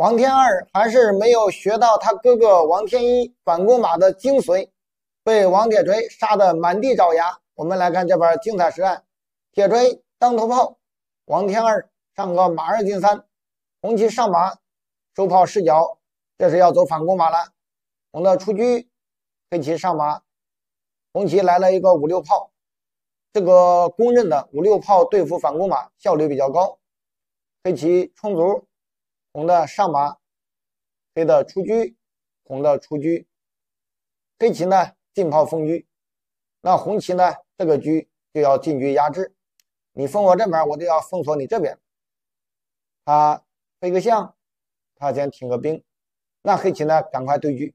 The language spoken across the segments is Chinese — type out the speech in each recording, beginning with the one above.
王天二还是没有学到他哥哥王天一反攻马的精髓，被王铁锤杀得满地找牙。我们来看这边精彩实战：铁锤当头炮，王天二上个马二进三，红旗上马收炮视角，这是要走反攻马了。红的出车，黑旗上马，红旗来了一个五六炮，这个公认的五六炮对付反攻马效率比较高。黑旗充足。红的上马，黑的出车，红的出车，黑棋呢进炮封车，那红棋呢这个车就要进车压制，你封我这边，我就要封锁你这边。他飞个象，他先停个兵，那黑棋呢赶快对车，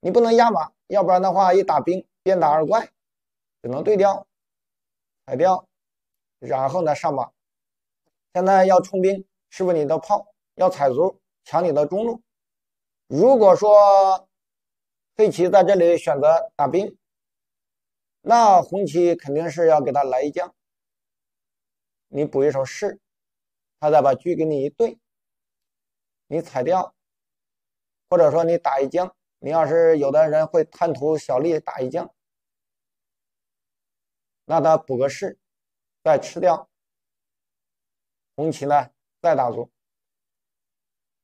你不能压马，要不然的话一打兵边打二怪，只能对掉，踩掉，然后呢上马，现在要冲兵，是不是你的炮？要踩足抢你的中路。如果说黑棋在这里选择打兵，那红棋肯定是要给他来一将。你补一手士，他再把车给你一对，你踩掉，或者说你打一将。你要是有的人会贪图小利打一将，那他补个士，再吃掉红棋呢，再打卒。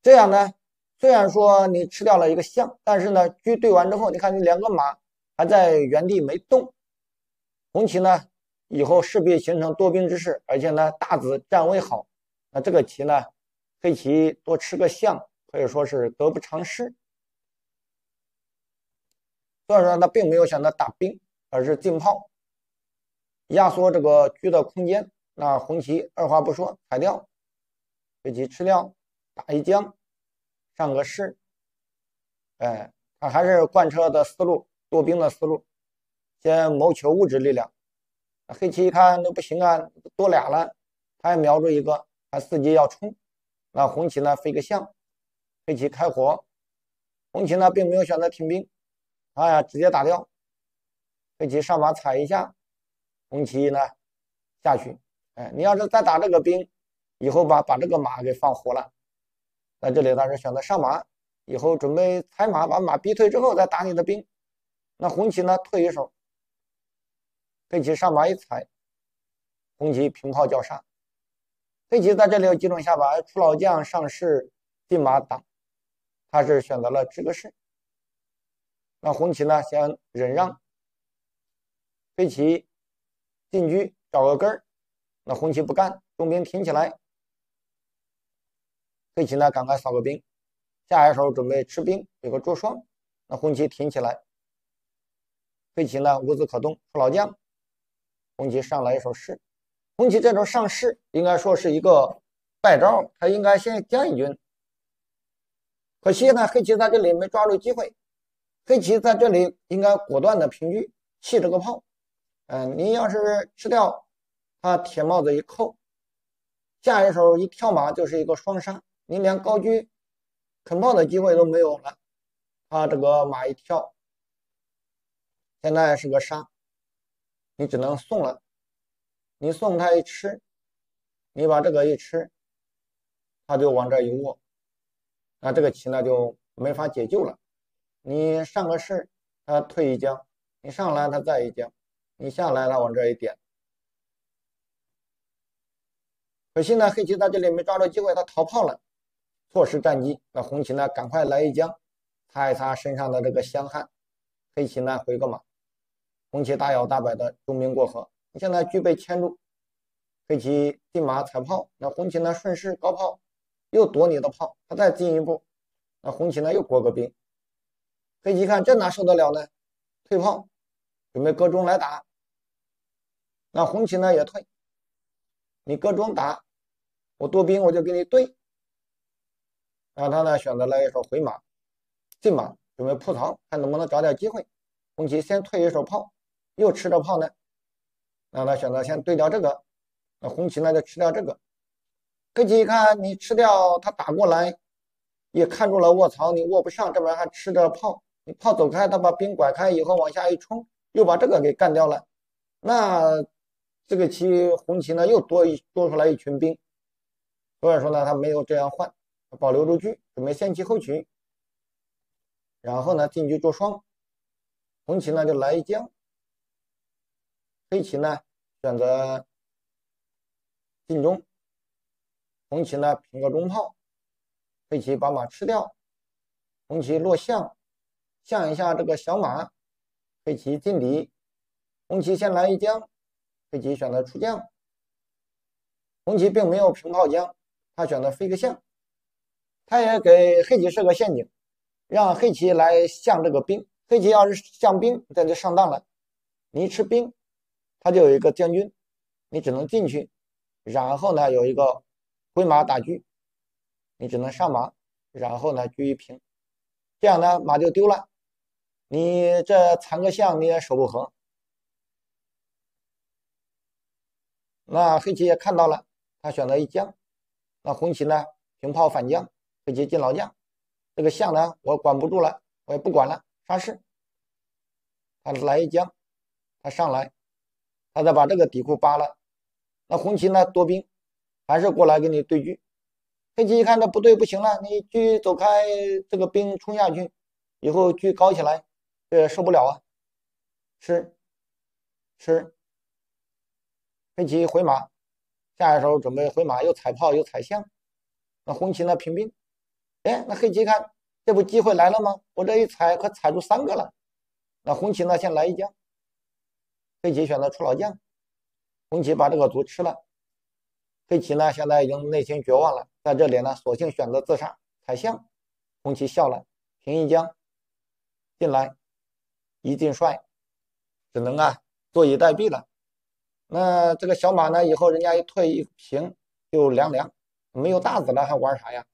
这样呢，虽然说你吃掉了一个象，但是呢，车对完之后，你看你两个马还在原地没动，红棋呢以后势必形成多兵之势，而且呢大子站位好，那这个棋呢，黑棋多吃个象可以说是得不偿失。所以说他并没有选择打兵，而是进炮，压缩这个车的空间。那红棋二话不说踩掉，黑棋吃掉。打一将，上个士，哎，他还是贯彻的思路，多兵的思路，先谋求物质力量。黑棋一看那不行啊，多俩了，他也瞄住一个，他伺机要冲。那红棋呢，飞个象，黑棋开火，红棋呢并没有选择停兵，哎呀，直接打掉。黑棋上马踩一下，红棋呢下去，哎，你要是再打这个兵，以后把把这个马给放活了。在这里，他是选择上马，以后准备踩马，把马逼退之后再打你的兵。那红棋呢，退一手，黑棋上马一踩，红棋平炮叫杀。黑棋在这里有几种下法：出老将、上士、进马挡。他是选择了这个士。那红棋呢，先忍让，黑棋进车找个根儿。那红棋不干，重兵挺起来。黑棋呢，赶快扫个兵，下一手准备吃兵，有个捉双。那红棋挺起来，黑棋呢无子可动，出老将。红棋上来一手士，红棋这招上士应该说是一个败招，他应该先将一军。可惜呢，黑棋在这里没抓住机会，黑棋在这里应该果断的平车，弃这个炮。嗯，您要是吃掉他铁帽子一扣，下一手一跳马就是一个双杀。你连高车啃炮的机会都没有了，他这个马一跳，现在是个杀，你只能送了。你送他一吃，你把这个一吃，他就往这一卧，那这个棋呢就没法解救了。你上个士，他退一将；你上来，他再一将；你下来，他往这一点。可惜呢，黑棋在这里没抓住机会，他逃炮了。错失战机，那红棋呢？赶快来一将，擦一擦身上的这个香汗。黑棋呢？回个马，红棋大摇大摆的中兵过河。你现在具备牵住，黑棋进马踩炮，那红棋呢？顺势高炮，又躲你的炮。他再进一步，那红棋呢？又过个兵。黑棋看这哪受得了呢？退炮，准备搁中来打。那红棋呢？也退。你搁中打，我多兵我就给你对。让他呢选择了一手回马，进马准备铺曹，看能不能找点机会。红棋先退一手炮，又吃着炮呢。让他选择先对掉这个，那红棋呢就吃掉这个。黑棋一看你吃掉，他打过来，也看住了卧槽，你卧不上，这边还吃着炮，你炮走开，他把兵拐开以后往下一冲，又把这个给干掉了。那这个棋红棋呢又多一多出来一群兵，所以说呢他没有这样换。保留住车，准备先取后取。然后呢，进车做双，红旗呢就来一将，黑棋呢选择进中，红旗呢平个中炮，黑棋把马吃掉，红旗落象，象一下这个小马，黑棋进底，红旗先来一将，黑棋选择出将，红旗并没有平炮将，他选择飞个象，他也给黑棋设个陷阱。让黑棋来象这个兵，黑棋要是象兵，这就上当了。你吃兵，他就有一个将军，你只能进去，然后呢有一个回马打车，你只能上马，然后呢车一平，这样呢马就丢了，你这残个象你也守不和。那黑棋也看到了，他选择一将，那红棋呢平炮反将，黑棋进老将。这个象呢，我管不住了，我也不管了，杀士。他来一将，他上来，他再把这个底库扒了。那红旗呢，多兵，还是过来跟你对狙。黑棋一看这不对，不行了，你车走开，这个兵冲下去，以后车高起来，这受不了啊！吃，吃。黑棋回马，下一手准备回马，又踩炮又踩象。那红旗呢，平兵。哎，那黑棋看，这不机会来了吗？我这一踩，可踩出三个了。那红棋呢，先来一将。黑棋选择出老将，红棋把这个卒吃了。黑棋呢，现在已经内心绝望了，在这里呢，索性选择自杀，踩象。红棋笑了，平一将，进来，一进帅，只能啊坐以待毙了。那这个小马呢，以后人家一退一平就凉凉，没有大子了，还玩啥呀？